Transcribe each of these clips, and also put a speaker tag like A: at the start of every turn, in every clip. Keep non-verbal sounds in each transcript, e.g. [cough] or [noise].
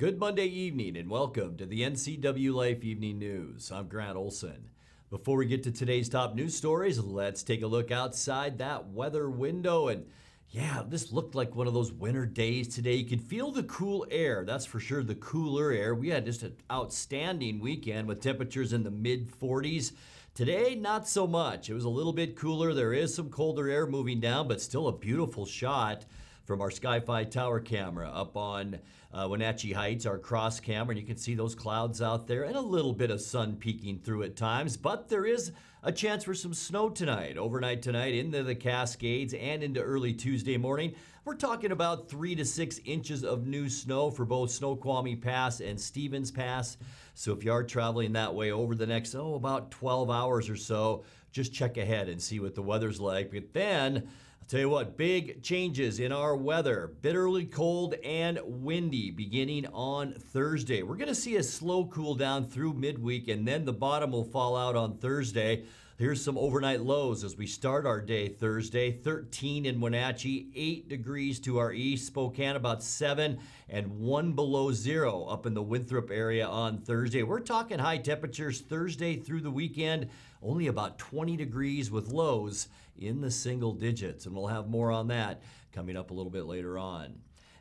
A: Good Monday evening and welcome to the NCW Life Evening News. I'm Grant Olson. Before we get to today's top news stories, let's take a look outside that weather window. And yeah, this looked like one of those winter days today. You could feel the cool air. That's for sure, the cooler air. We had just an outstanding weekend with temperatures in the mid 40s. Today, not so much. It was a little bit cooler. There is some colder air moving down, but still a beautiful shot from our Sky-Fi tower camera up on uh, Wenatchee Heights, our cross camera, and you can see those clouds out there and a little bit of sun peeking through at times, but there is a chance for some snow tonight, overnight tonight into the Cascades and into early Tuesday morning. We're talking about three to six inches of new snow for both Snoqualmie Pass and Stevens Pass. So if you are traveling that way over the next, oh, about 12 hours or so, just check ahead and see what the weather's like. But then, Tell you what, big changes in our weather. Bitterly cold and windy beginning on Thursday. We're going to see a slow cool down through midweek, and then the bottom will fall out on Thursday. Here's some overnight lows as we start our day Thursday 13 in Wenatchee, 8 degrees to our east, Spokane about 7, and 1 below zero up in the Winthrop area on Thursday. We're talking high temperatures Thursday through the weekend, only about 20 degrees with lows in the single digits, and we'll have more on that coming up a little bit later on.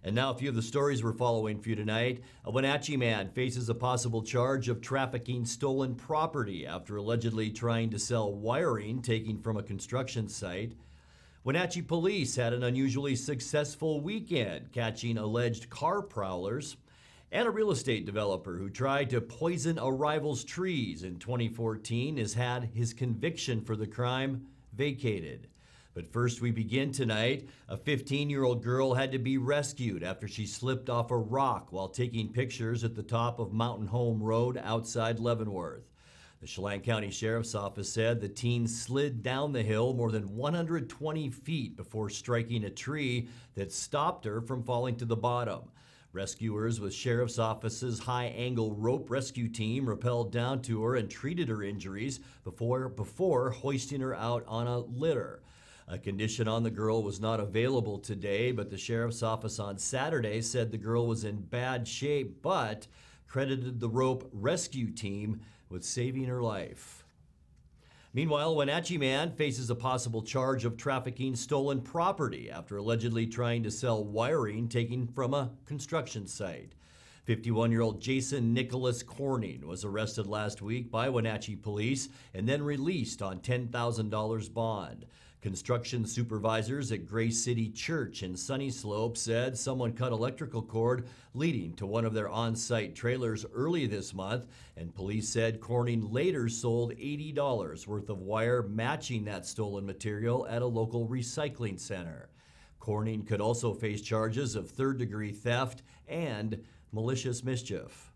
A: And now a few of the stories we're following for you tonight. A Wenatchee man faces a possible charge of trafficking stolen property after allegedly trying to sell wiring taken from a construction site. Wenatchee police had an unusually successful weekend catching alleged car prowlers. And a real estate developer who tried to poison a rival's trees in 2014 has had his conviction for the crime vacated. But first, we begin tonight. A 15 year old girl had to be rescued after she slipped off a rock while taking pictures at the top of Mountain Home Road outside Leavenworth. The Chelan County Sheriff's Office said the teen slid down the hill more than 120 feet before striking a tree that stopped her from falling to the bottom. Rescuers with Sheriff's Office's high angle rope rescue team rappelled down to her and treated her injuries before, before hoisting her out on a litter. A condition on the girl was not available today, but the sheriff's office on Saturday said the girl was in bad shape, but credited the rope rescue team with saving her life. Meanwhile, Wenatchee man faces a possible charge of trafficking stolen property after allegedly trying to sell wiring taken from a construction site. 51 year old Jason Nicholas Corning was arrested last week by Wenatchee police and then released on $10,000 bond. Construction supervisors at Grace City Church in Sunny Slope said someone cut electrical cord leading to one of their on site trailers early this month, and police said Corning later sold $80 worth of wire matching that stolen material at a local recycling center. Corning could also face charges of third degree theft and malicious mischief.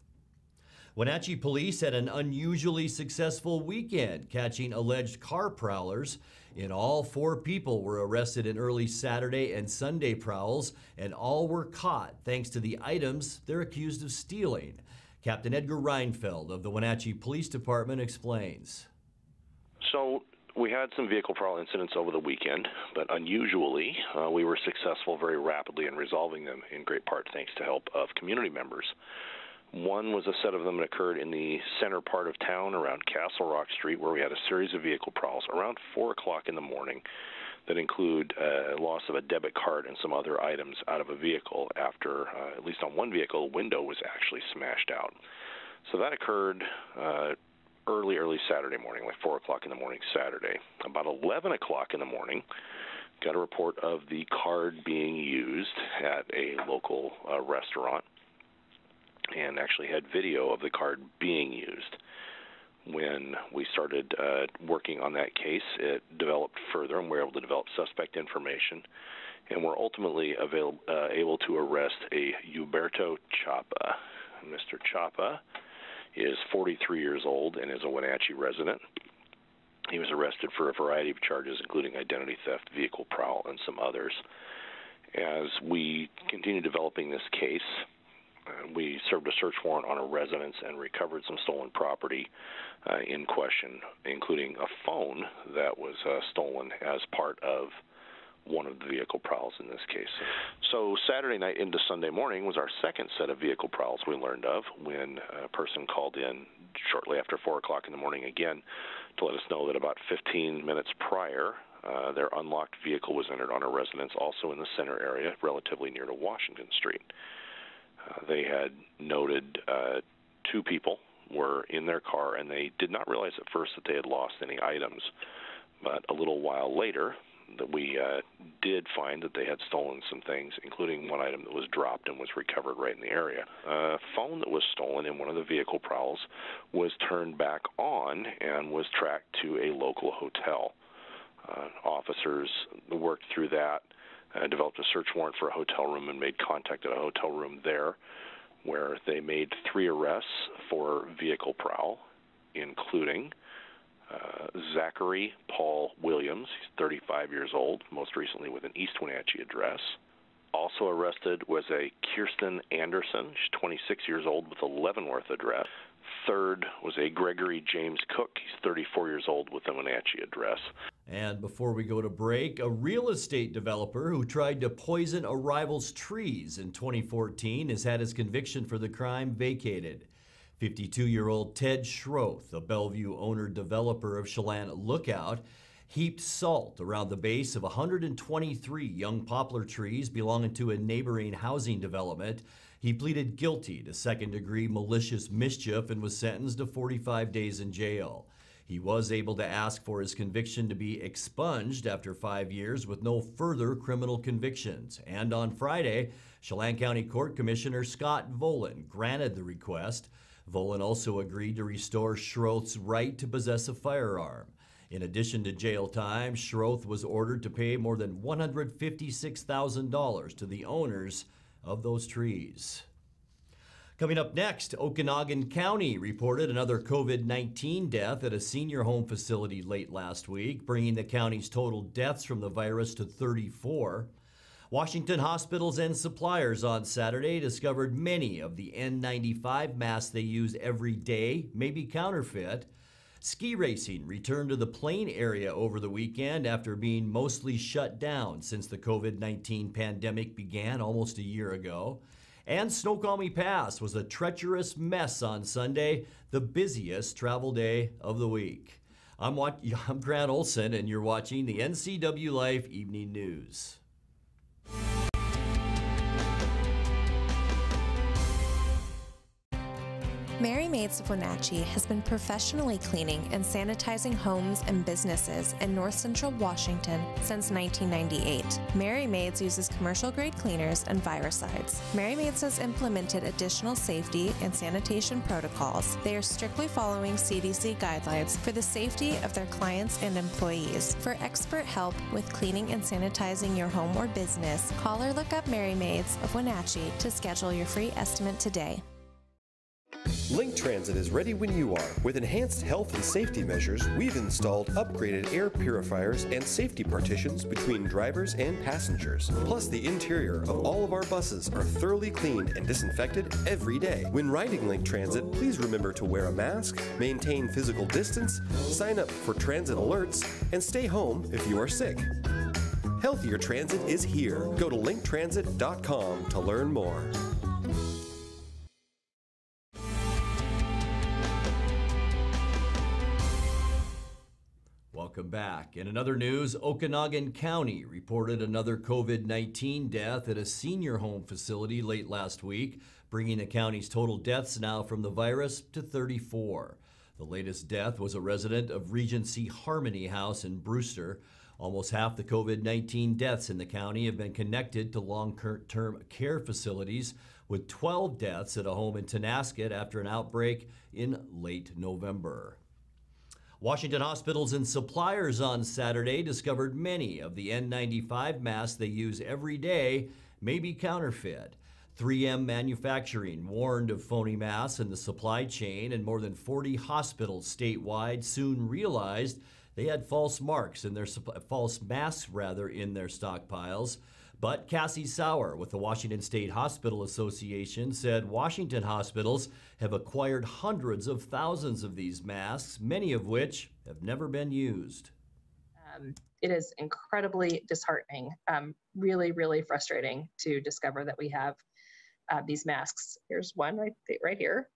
A: Wenatchee police had an unusually successful weekend catching alleged car prowlers. In all, four people were arrested in early Saturday and Sunday prowls, and all were caught thanks to the items they're accused of stealing. Captain Edgar Reinfeld of the Wenatchee Police Department explains.
B: So, we had some vehicle prowl incidents over the weekend, but unusually, uh, we were successful very rapidly in resolving them, in great part thanks to help of community members. One was a set of them that occurred in the center part of town around Castle Rock Street, where we had a series of vehicle prowls around 4 o'clock in the morning that include uh, loss of a debit card and some other items out of a vehicle after, uh, at least on one vehicle, a window was actually smashed out. So that occurred uh, early, early Saturday morning, like 4 o'clock in the morning Saturday. About 11 o'clock in the morning, got a report of the card being used at a local uh, restaurant and actually had video of the card being used. When we started uh, working on that case, it developed further, and we were able to develop suspect information, and we're ultimately avail- uh, able to arrest a Huberto Chapa. Mr. Chapa is 43 years old and is a Wenatchee resident. He was arrested for a variety of charges, including identity theft, vehicle prowl, and some others. As we continue developing this case, we served a search warrant on a residence and recovered some stolen property uh, in question, including a phone that was uh, stolen as part of one of the vehicle prowls in this case. So Saturday night into Sunday morning was our second set of vehicle prowls we learned of when a person called in shortly after 4 o'clock in the morning again to let us know that about 15 minutes prior, uh, their unlocked vehicle was entered on a residence also in the center area, relatively near to Washington Street. Uh, they had noted uh, two people were in their car, and they did not realize at first that they had lost any items. But a little while later, that we uh, did find that they had stolen some things, including one item that was dropped and was recovered right in the area. A phone that was stolen in one of the vehicle prowls was turned back on and was tracked to a local hotel. Uh, officers worked through that, uh, developed a search warrant for a hotel room, and made contact at a hotel room there, where they made three arrests for vehicle prowl, including uh, Zachary Paul Williams. He's 35 years old, most recently with an East Wenatchee address. Also arrested was a Kirsten Anderson. She's 26 years old with a Leavenworth address. Third was a Gregory James Cook. He's 34 years old with a Wenatchee address.
A: And before we go to break, a real estate developer who tried to poison a rival's trees in 2014 has had his conviction for the crime vacated. 52 year old Ted Schroth, a Bellevue owner developer of Chelan Lookout, heaped salt around the base of 123 young poplar trees belonging to a neighboring housing development. He pleaded guilty to second degree malicious mischief and was sentenced to 45 days in jail. He was able to ask for his conviction to be expunged after five years with no further criminal convictions. And on Friday, Chelan County Court Commissioner Scott Volan granted the request. Volan also agreed to restore Schroth's right to possess a firearm. In addition to jail time, Schroth was ordered to pay more than $156,000 to the owners of those trees. Coming up next, Okanogan County reported another COVID 19 death at a senior home facility late last week, bringing the county's total deaths from the virus to 34. Washington hospitals and suppliers on Saturday discovered many of the N95 masks they use every day may be counterfeit. Ski racing returned to the Plain area over the weekend after being mostly shut down since the COVID 19 pandemic began almost a year ago. And Snoqualmie Pass was a treacherous mess on Sunday, the busiest travel day of the week. I'm, [laughs] I'm Grant Olson, and you're watching the NCW Life Evening News.
C: Merry Maids of Wenatchee has been professionally cleaning and sanitizing homes and businesses in north central Washington since 1998. Merry Maids uses commercial grade cleaners and viricides. Merry Maids has implemented additional safety and sanitation protocols. They are strictly following CDC guidelines for the safety of their clients and employees. For expert help with cleaning and sanitizing your home or business, call or look up Merry Maids of Wenatchee to schedule your free estimate today.
D: Link Transit is ready when you are. With enhanced health and safety measures, we've installed upgraded air purifiers and safety partitions between drivers and passengers. Plus, the interior of all of our buses are thoroughly cleaned and disinfected every day. When riding Link Transit, please remember to wear a mask, maintain physical distance, sign up for transit alerts, and stay home if you are sick. Healthier Transit is here. Go to linktransit.com to learn more.
A: Welcome back. In another news, Okanogan County reported another COVID 19 death at a senior home facility late last week, bringing the county's total deaths now from the virus to 34. The latest death was a resident of Regency Harmony House in Brewster. Almost half the COVID 19 deaths in the county have been connected to long term care facilities, with 12 deaths at a home in Tonasket after an outbreak in late November. Washington hospitals and suppliers on Saturday discovered many of the N95 masks they use every day may be counterfeit. 3M Manufacturing warned of phony masks in the supply chain, and more than 40 hospitals statewide soon realized they had false marks in their false masks rather in their stockpiles. But Cassie Sauer with the Washington State Hospital Association said Washington hospitals have acquired hundreds of thousands of these masks, many of which have never been used.
E: Um, it is incredibly disheartening, um, really, really frustrating to discover that we have uh, these masks. Here's one right, right here.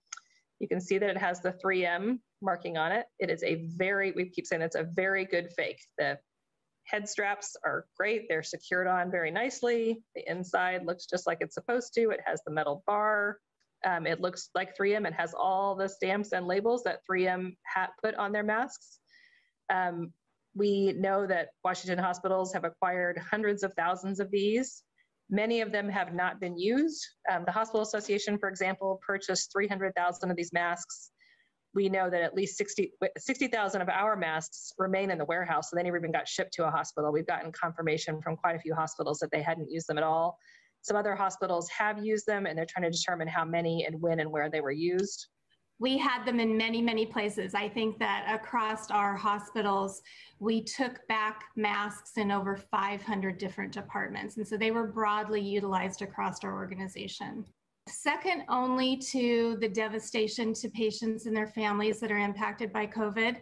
E: You can see that it has the 3M marking on it. It is a very, we keep saying it's a very good fake. The head straps are great. They're secured on very nicely. The inside looks just like it's supposed to. It has the metal bar. Um, it looks like 3M. It has all the stamps and labels that 3M had put on their masks. Um, we know that Washington hospitals have acquired hundreds of thousands of these. Many of them have not been used. Um, the Hospital Association, for example, purchased 300,000 of these masks. We know that at least 60,000 60, of our masks remain in the warehouse, so they never even got shipped to a hospital. We've gotten confirmation from quite a few hospitals that they hadn't used them at all. Some other hospitals have used them, and they're trying to determine how many and when and where they were used
F: we had them in many, many places. I think that across our hospitals, we took back masks in over 500 different departments. And so they were broadly utilized across our organization. Second only to the devastation to patients and their families that are impacted by COVID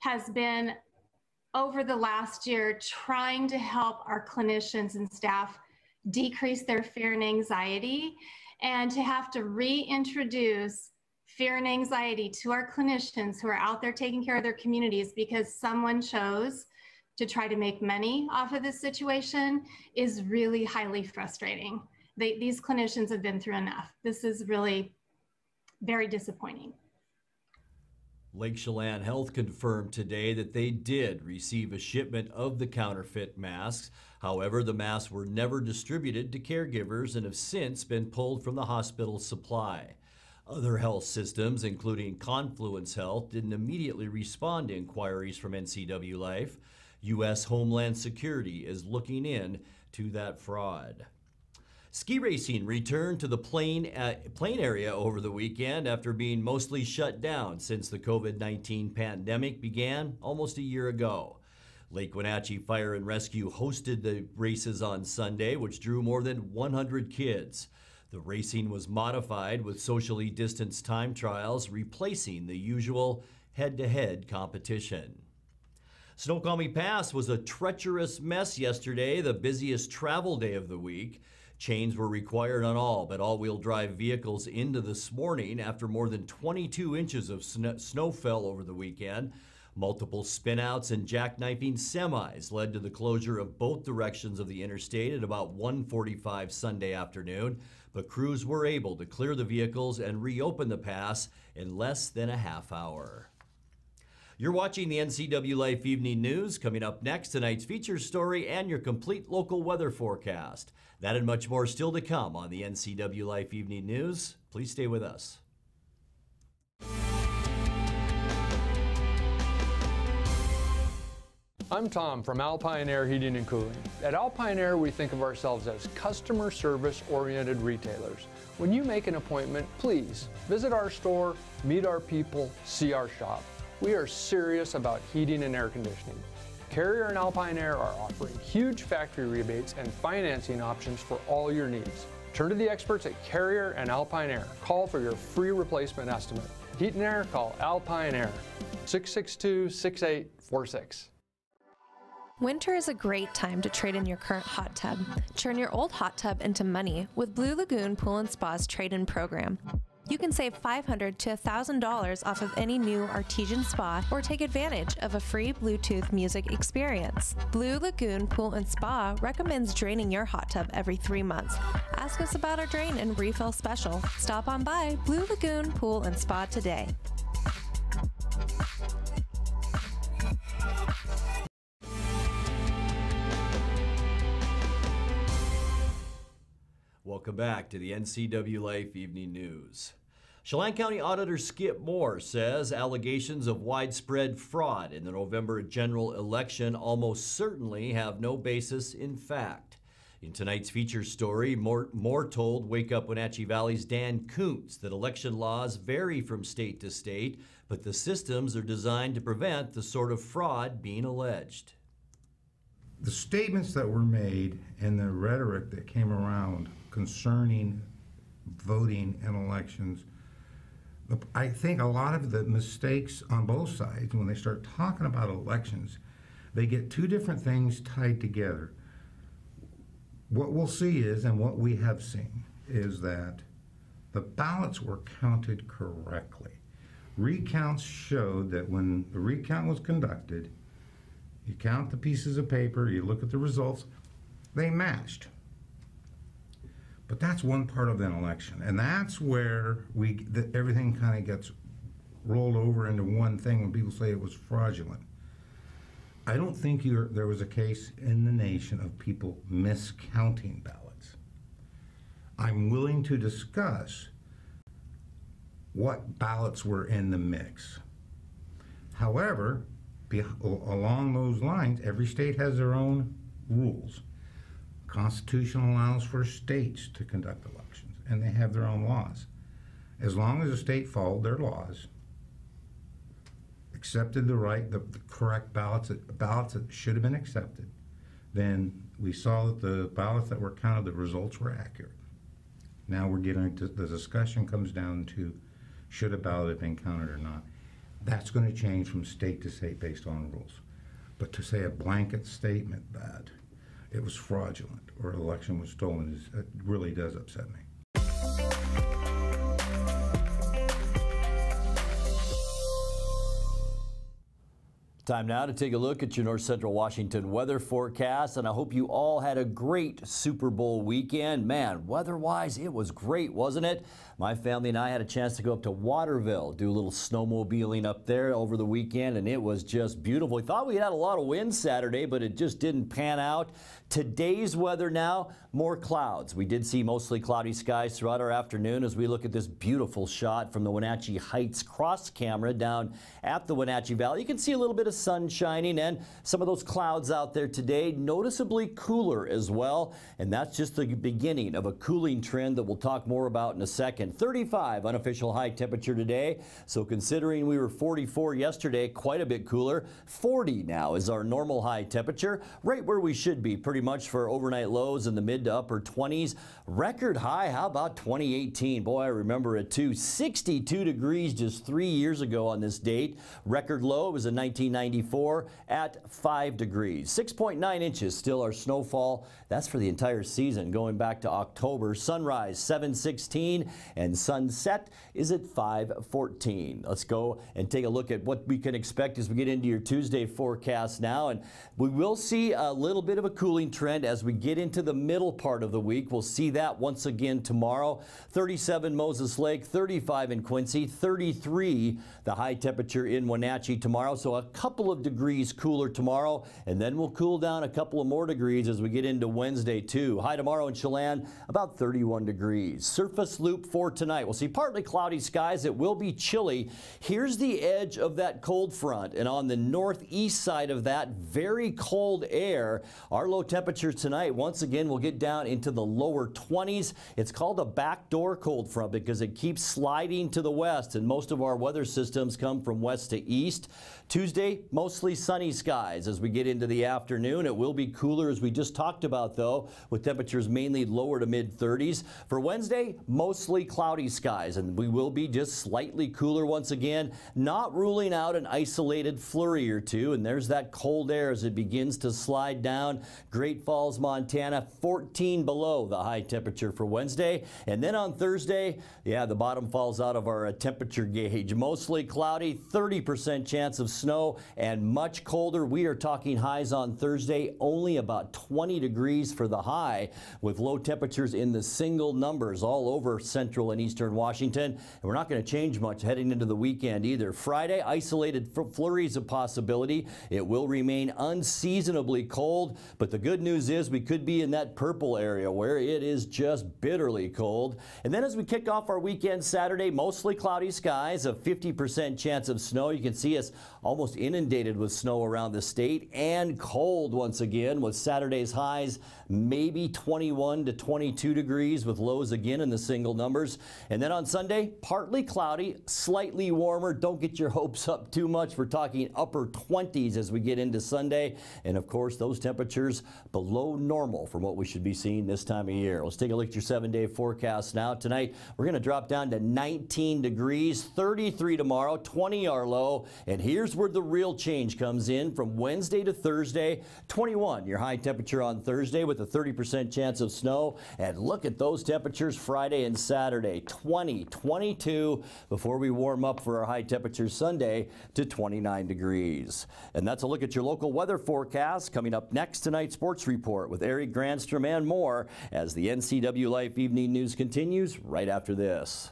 F: has been over the last year trying to help our clinicians and staff decrease their fear and anxiety and to have to reintroduce fear and anxiety to our clinicians who are out there taking care of their communities because someone chose to try to make money off of this situation is really highly frustrating. They, these clinicians have been through enough. This is really very disappointing.
A: Lake Chelan Health confirmed today that they did receive a shipment of the counterfeit masks. However, the masks were never distributed to caregivers and have since been pulled from the hospital supply. Other health systems, including Confluence Health, didn't immediately respond to inquiries from NCW Life. U.S. Homeland Security is looking in to that fraud. Ski racing returned to the plain, uh, area over the weekend after being mostly shut down since the COVID 19 pandemic began almost a year ago. Lake Wenatchee Fire and Rescue hosted the races on Sunday, which drew more than 100 kids. The racing was modified with socially distanced time trials, replacing the usual head to head competition. Snoqualmie Pass was a treacherous mess yesterday, the busiest travel day of the week. Chains were required on all but all wheel drive vehicles into this morning after more than 22 inches of sn- snow fell over the weekend. Multiple spinouts and jackknifing semis led to the closure of both directions of the interstate at about 1:45 Sunday afternoon but crews were able to clear the vehicles and reopen the pass in less than a half hour. You're watching the NCW Life Evening News. Coming up next, tonight's feature story and your complete local weather forecast. That and much more still to come on the NCW Life Evening News. Please stay with us.
G: I'm Tom from Alpine Air Heating and Cooling. At Alpine Air, we think of ourselves as customer service oriented retailers. When you make an appointment, please visit our store, meet our people, see our shop. We are serious about heating and air conditioning. Carrier and Alpine Air are offering huge factory rebates and financing options for all your needs. Turn to the experts at Carrier and Alpine Air. Call for your free replacement estimate. Heat and air, call Alpine Air 662 6846.
C: Winter is a great time to trade in your current hot tub. Turn your old hot tub into money with Blue Lagoon Pool and Spa's trade in program. You can save 500 to $1,000 off of any new artesian spa or take advantage of a free Bluetooth music experience. Blue Lagoon Pool and Spa recommends draining your hot tub every three months. Ask us about our drain and refill special. Stop on by Blue Lagoon Pool and Spa today.
A: Welcome back to the NCW Life Evening News. Chelan County Auditor Skip Moore says allegations of widespread fraud in the November general election almost certainly have no basis in fact. In tonight's feature story, Moore, Moore told Wake Up Wenatchee Valley's Dan Kuntz that election laws vary from state to state, but the systems are designed to prevent the sort of fraud being alleged.
H: The statements that were made and the rhetoric that came around concerning voting and elections. I think a lot of the mistakes on both sides, when they start talking about elections, They get two different things tied together. What we'll see is, and what we have seen, is that the ballots were counted correctly. Recounts showed that when the recount was conducted, you count the pieces of paper, you look at the results, they matched. But that's one part of an election, and that's where we the, everything kind of gets rolled over into one thing when people say it was fraudulent. I don't think there was a case in the nation of people miscounting ballots. I'm willing to discuss what ballots were in the mix. However, along those lines, every state has their own rules. Constitution allows for states to conduct elections, and they have their own laws. As long as the state followed their laws, accepted the right, the, the correct ballots, ballots that should have been accepted, then we saw that the ballots that were counted, the results were accurate. Now we're getting to, the discussion comes down to should a ballot have been counted or not. That's going to change from state to state based on rules. But to say a blanket statement that it was fraudulent or an election was stolen is, it really does upset me.
A: Time now to take a look at your North Central Washington weather forecast, and I hope you all had a great Super Bowl weekend. Man, weather-wise, it was great, wasn't it? My family and I had a chance to go up to Waterville, do a little snowmobiling up there over the weekend, and it was just beautiful. We thought we had a lot of wind Saturday, but it just didn't pan out. Today's weather now, more clouds. We did see mostly cloudy skies throughout our afternoon as we look at this beautiful shot from the Wenatchee Heights cross camera down at the Wenatchee Valley. You can see a little bit of sun shining and some of those clouds out there today, noticeably cooler as well. And that's just the beginning of a cooling trend that we'll talk more about in a second. 35 unofficial high temperature today. So considering we were 44 yesterday, quite a bit cooler. 40 now is our normal high temperature, right where we should be pretty much for overnight lows in the mid to upper 20s. Record high, how about 2018? Boy, I remember it too. 62 degrees just three years ago on this date. Record low was in 1994 at 5 degrees. 6.9 inches still our snowfall. That's for the entire season going back to October. Sunrise 716 and sunset is at 514. Let's go and take a look at what we can expect as we get into your Tuesday forecast now. And we will see a little bit of a cooling trend as we get into the middle part of the week. We'll see that once again tomorrow. 37 Moses Lake, 35 in Quincy, 33 the high temperature in Wenatchee tomorrow. So a couple of degrees cooler tomorrow, and then we'll cool down a couple of more degrees as we get into Wednesday too. High tomorrow in Chelan, about 31 degrees. Surface loop for for tonight. We'll see partly cloudy skies. It will be chilly. Here's the edge of that cold front, and on the northeast side of that, very cold air. Our low temperatures tonight, once again, will get down into the lower 20s. It's called a backdoor cold front because it keeps sliding to the west, and most of our weather systems come from west to east. Tuesday, mostly sunny skies as we get into the afternoon. It will be cooler as we just talked about though, with temperatures mainly lower to mid 30s. For Wednesday, mostly cloudy skies and we will be just slightly cooler once again, not ruling out an isolated flurry or two. And there's that cold air as it begins to slide down. Great Falls, Montana, 14 below the high temperature for Wednesday. And then on Thursday, yeah, the bottom falls out of our uh, temperature gauge. Mostly cloudy, 30% chance of snow and much colder. We are talking highs on Thursday, only about 20 degrees for the high with low temperatures in the single numbers all over central and eastern Washington. And we're not going to change much heading into the weekend either. Friday, isolated flurries a possibility. It will remain unseasonably cold, but the good news is we could be in that purple area where it is just bitterly cold. And then as we kick off our weekend Saturday, mostly cloudy skies, a 50% chance of snow. You can see us almost inundated with snow around the state and cold once again with Saturday's highs maybe 21 to 22 degrees with lows again in the single numbers. And then on Sunday, partly cloudy, slightly warmer. Don't get your hopes up too much. We're talking upper 20s as we get into Sunday. And of course, those temperatures below normal from what we should be seeing this time of year. Let's take a look at your seven day forecast now. Tonight, we're going to drop down to 19 degrees, 33 tomorrow, 20 our low. And here's where the real change comes in from Wednesday to Thursday. 21, your high temperature on Thursday with a 30% chance of snow. And look at those temperatures Friday and Saturday 20, 22 before we warm up for our high temperature Sunday to 29 degrees. And that's a look at your local weather forecast coming up next tonight's sports report with Eric Grandstrom and more as the NCW Life Evening News continues right after this.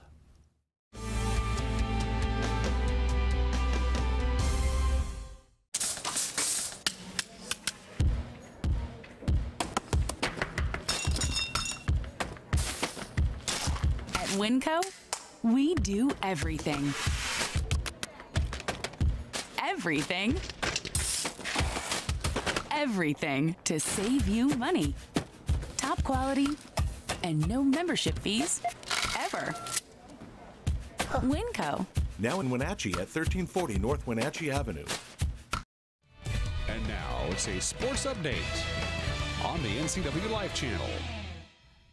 I: Winco, we do everything. Everything. Everything to save you money. Top quality and no membership fees ever. Winco.
J: Now in Wenatchee at 1340 North Wenatchee Avenue.
K: And now it's a sports update on the NCW Life channel.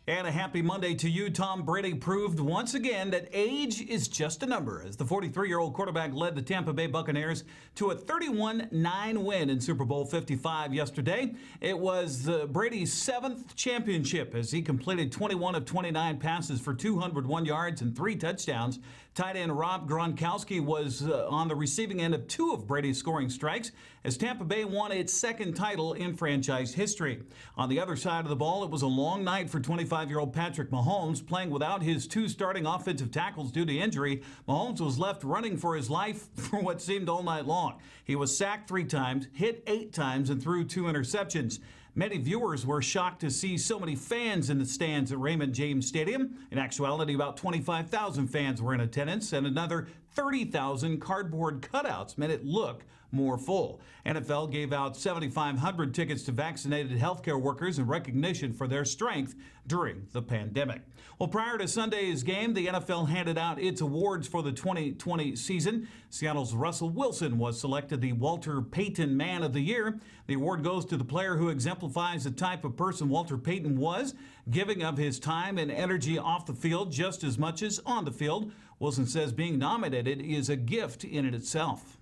L: And a happy Monday to you. Tom Brady proved once again that age is just a number as the 43 year old quarterback led the Tampa Bay Buccaneers to a 31 9 win in Super Bowl 55 yesterday. It was uh, Brady's seventh championship as he completed 21 of 29 passes for 201 yards and three touchdowns. Tight end Rob Gronkowski was uh, on the receiving end of two of Brady's scoring strikes as Tampa Bay won its second title in franchise history. On the other side of the ball, it was a long night for 25 year old Patrick Mahomes. Playing without his two starting offensive tackles due to injury, Mahomes was left running for his life [laughs] for what seemed all night long. He was sacked three times, hit eight times, and threw two interceptions. Many viewers were shocked to see so many fans in the stands at Raymond James Stadium. In actuality, about 25,000 fans were in attendance, and another 30,000 cardboard cutouts made it look more full. NFL gave out 7,500 tickets to vaccinated healthcare workers in recognition for their strength during the pandemic. Well, prior to Sunday's game, the NFL handed out its awards for the 2020 season. Seattle's Russell Wilson was selected the Walter Payton Man of the Year. The award goes to the player who exemplifies the type of person Walter Payton was, giving of his time and energy off the field just as much as on the field. Wilson says being nominated is a gift in it itself.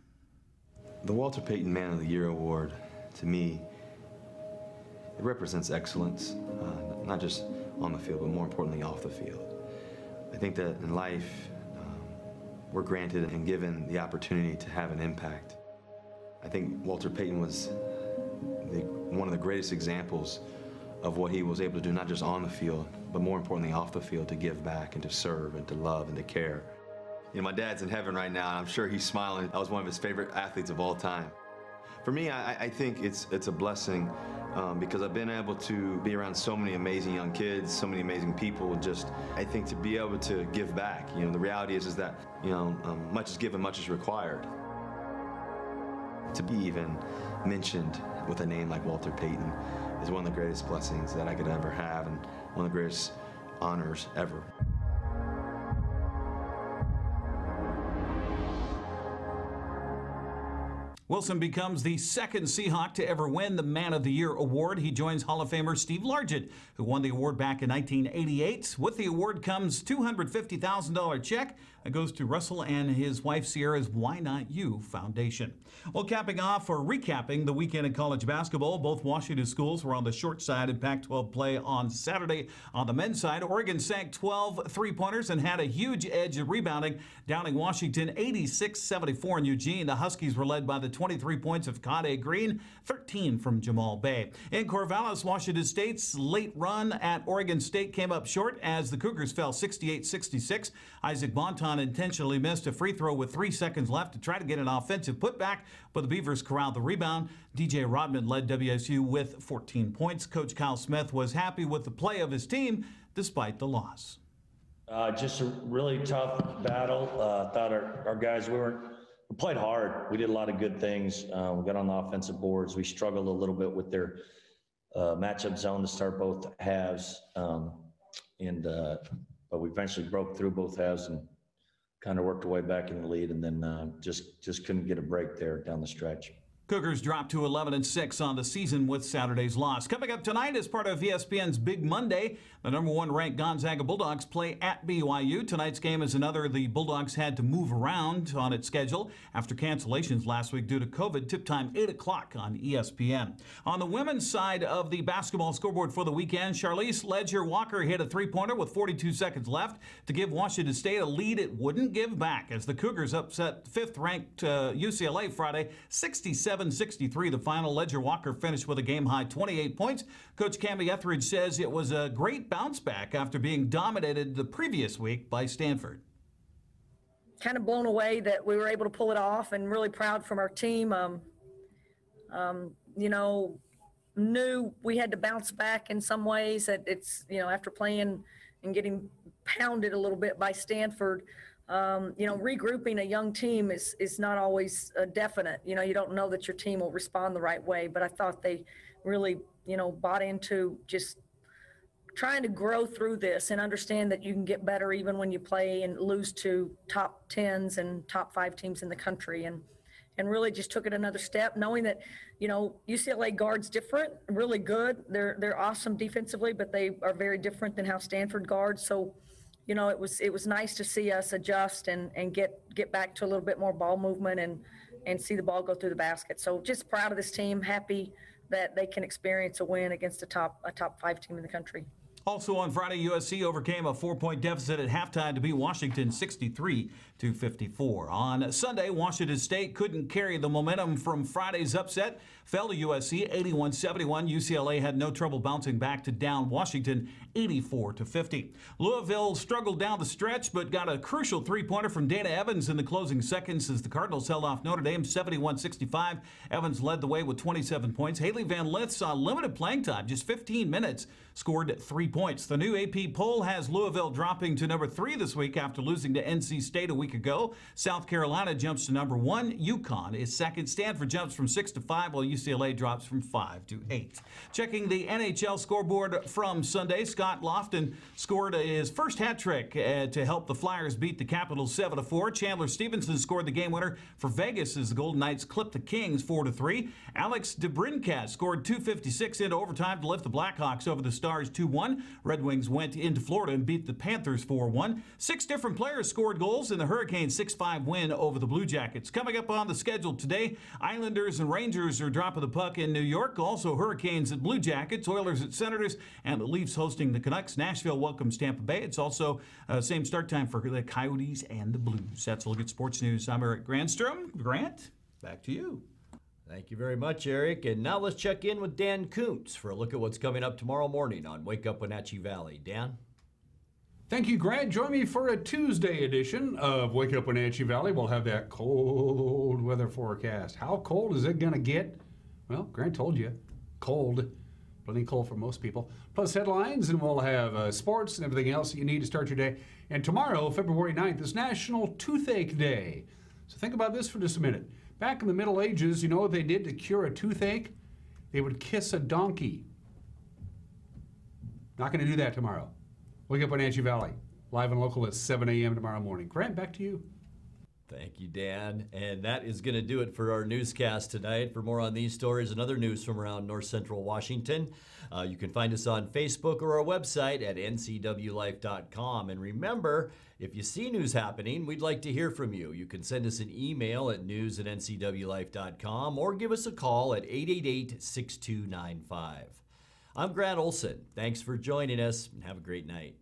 M: The Walter Payton Man of the Year award, to me, it represents excellence, uh, not just on the field, but more importantly, off the field. I think that in life, um, we're granted and given the opportunity to have an impact. I think Walter Payton was the, one of the greatest examples of what he was able to do, not just on the field, but more importantly, off the field, to give back and to serve and to love and to care. You know, my dad's in heaven right now, and I'm sure he's smiling. I was one of his favorite athletes of all time. For me, I, I think it's it's a blessing um, because I've been able to be around so many amazing young kids, so many amazing people. Just I think to be able to give back. You know, the reality is is that you know um, much is given, much is required. To be even mentioned with a name like Walter Payton is one of the greatest blessings that I could ever have, and one of the greatest honors ever.
L: Wilson becomes the second Seahawk to ever win the Man of the Year award. He joins Hall of Famer Steve Largent, who won the award back in 1988. With the award comes $250,000 check that goes to Russell and his wife Ciara's Why Not You Foundation. Well, capping off or recapping the weekend in college basketball, both Washington schools were on the short side in Pac 12 play on Saturday. On the men's side, Oregon sank 12 three pointers and had a huge edge in rebounding, downing Washington 86 74 in Eugene. The Huskies were led by the 23 points of Quade Green, 13 from Jamal Bey. In Corvallis, Washington State's late run at Oregon State came up short as the Cougars fell 68 66. Isaac Bonton intentionally missed a free throw with three seconds left to try to get an offensive putback, but the Beavers corralled the rebound. DJ Rodman led WSU with 14 points. Coach Kyle Smith was happy with the play of his team despite the loss.
N: Uh, just a really tough battle. Uh, thought our, our guys, we weren't, we played hard. We did a lot of good things. Uh, we got on the offensive boards. We struggled a little bit with their uh, matchup zone to start both halves. Um, and, uh, but we eventually broke through both halves and kind of worked our way back in the lead, and then uh, just just couldn't get a break there down the stretch.
L: Cougars dropped to 11 and 6 on the season with Saturday's loss. Coming up tonight as part of ESPN's Big Monday, the number one ranked Gonzaga Bulldogs play at BYU. Tonight's game is another the Bulldogs had to move around on its schedule after cancellations last week due to COVID. Tip time 8 o'clock on ESPN. On the women's side of the basketball scoreboard for the weekend, Charlisse Leger Walker hit a three pointer with 42 seconds left to give Washington State a lead it wouldn't give back as the Cougars upset fifth ranked uh, UCLA Friday 67 63 the final. Leger. Walker finished with a game high 28 points. Coach Kamie Ethridge says it was a great bounce back after being dominated the previous week by Stanford.
O: Kind of blown away that we were able to pull it off and really proud from our team. Um, um, you know, knew we had to bounce back in some ways that it's, you know, after playing and getting pounded a little bit by Stanford, um, you know, regrouping a young team is is not always uh, definite. You know, you don't know that your team will respond the right way. But I thought they really, you know, bought into just trying to grow through this and understand that you can get better even when you play and lose to top tens and top five teams in the country and and really just took it another step knowing that you know UCLA guards different really good they're they're awesome defensively but they are very different than how Stanford guards so you know, it was it was nice to see us adjust and and get get back to a little bit more ball movement and and see the ball go through the basket. So just proud of this team, happy that they can experience a win against a top a top five team in the country.
L: Also on Friday, USC overcame a four-point deficit at halftime to beat Washington 63 to 54. On Sunday, Washington State couldn't carry the momentum from Friday's upset, fell to USC 81-71. UCLA had no trouble bouncing back to down Washington 84 to 50. Louisville struggled down the stretch but got a crucial three-pointer from Dana Evans in the closing seconds as the Cardinals held off Notre Dame 71-65. Evans led the way with 27 points. Hailey Van Lith saw uh, limited playing time, just 15 minutes, scored three points. The new AP poll has Louisville dropping to number three this week after losing to NC State a week ago. South Carolina jumps to number one. UConn is second. Stanford jumps from six to five, while UCLA drops from five to eight. Checking the NHL scoreboard from Sunday, Scott Laughton scored his first hat trick uh, to help the Flyers beat the Capitals 7 to 4. Chandler Stephenson scored the game winner for Vegas as the Golden Knights clipped the Kings 4 to 3. Alex DeBrincat scored 256 into overtime to lift the Blackhawks over the Stars 2 1. Red Wings went into Florida and beat the Panthers 4 1. Six different players scored goals in the Hurricanes 6 5 win over the Blue Jackets. Coming up on the schedule today, Islanders and Rangers are dropping the puck in New York. Also, Hurricanes at Blue Jackets, Oilers at Senators, and the Leafs hosting the Canucks. Nashville welcomes Tampa Bay. It's also uh, same start time for the Coyotes and the Blues. That's a look at sports news. I'm Eric Grandstrom. Grant, back to you.
A: Thank you very much, Eric. And now let's check in with Dan Kuntz for a look at what's coming up tomorrow morning on Wake Up Wenatchee Valley. Dan?
K: Thank you, Grant. Join me for a Tuesday edition of Wake Up Wenatchee Valley. We'll have that cold weather forecast. How cold is it going to get? Well, Grant told you. Cold. Plenty cold for most people. Plus headlines, and we'll have uh, sports and everything else that you need to start your day. And tomorrow, February 9th, is National Toothache Day. So think about this for just a minute. Back in the Middle Ages, you know what they did to cure a toothache? They would kiss a donkey. Not going to do that tomorrow. Wake up Wenatchee Valley, live and local at 7 a.m. tomorrow morning. Grant, back to you.
A: Thank you, Dan. And that is going to do it for our newscast tonight. For more on these stories and other news from around North Central Washington, uh, you can find us on Facebook or our website at ncwlife.com. And remember, if you see news happening, we'd like to hear from you. You can send us an email at news at ncwlife.com or give us a call at 888 6295. I'm Grant Olson. Thanks for joining us and have a great night.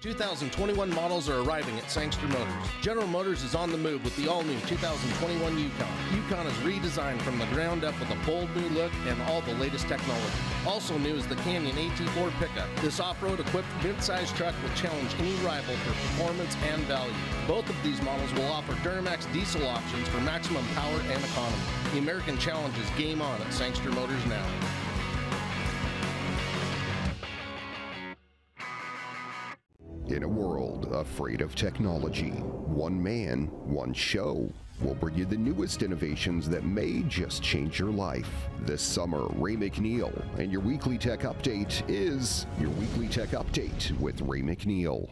P: 2021 models are arriving at Sangster Motors. General Motors is on the move with the all-new 2021 Yukon. Yukon is redesigned from the ground up with a bold new look and all the latest technology. Also new is the Canyon AT4 pickup. This off-road equipped mid-size truck will challenge any rival for performance and value. Both of these models will offer Duramax diesel options for maximum power and economy. The American Challenge is game on at Sangster Motors now.
Q: Afraid of technology, one man, one show. will bring you the newest innovations that may just change your life. This summer, Ray McNeil and your weekly tech update is your weekly tech update with Ray McNeil.